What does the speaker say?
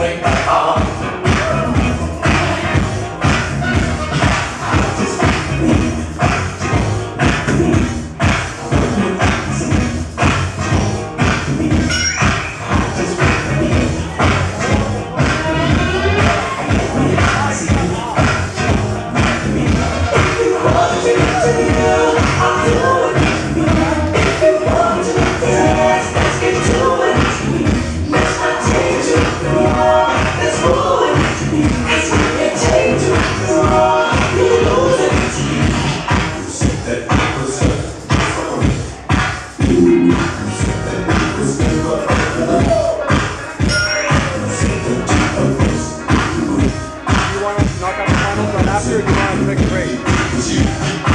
nothing. Syracuse second great.